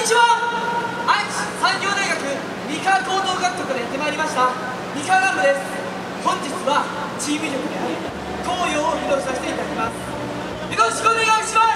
にちは。愛知産業大学三河高等学校からやってまいりました理科南部です。本日はチーム力である東洋を披露させていただきます。よろしくお願いします。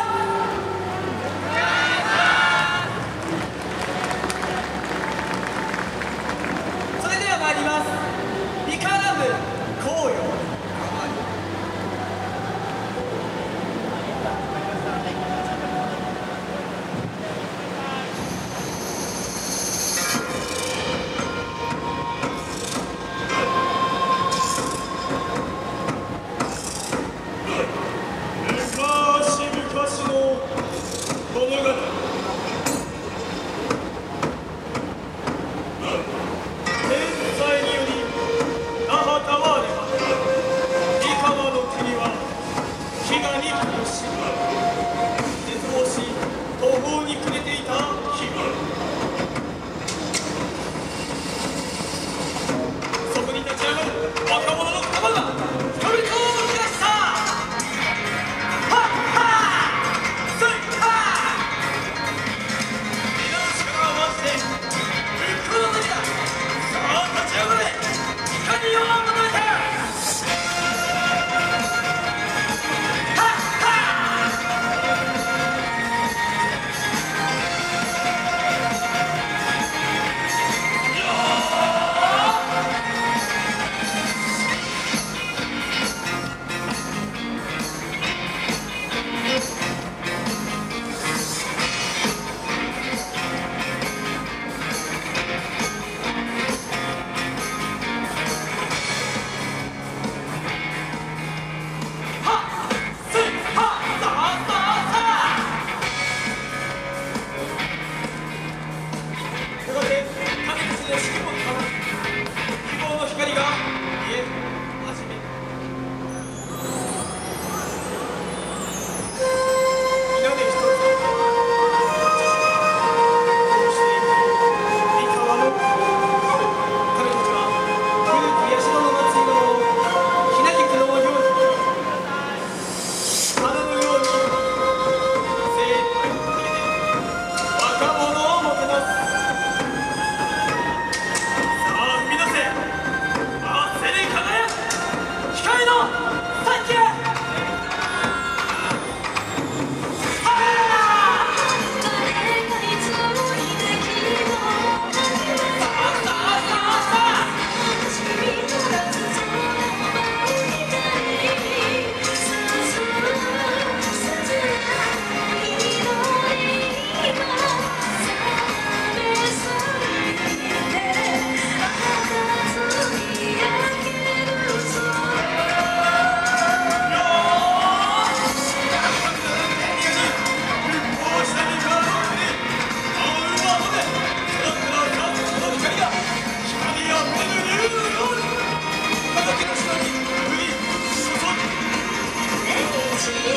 Yes.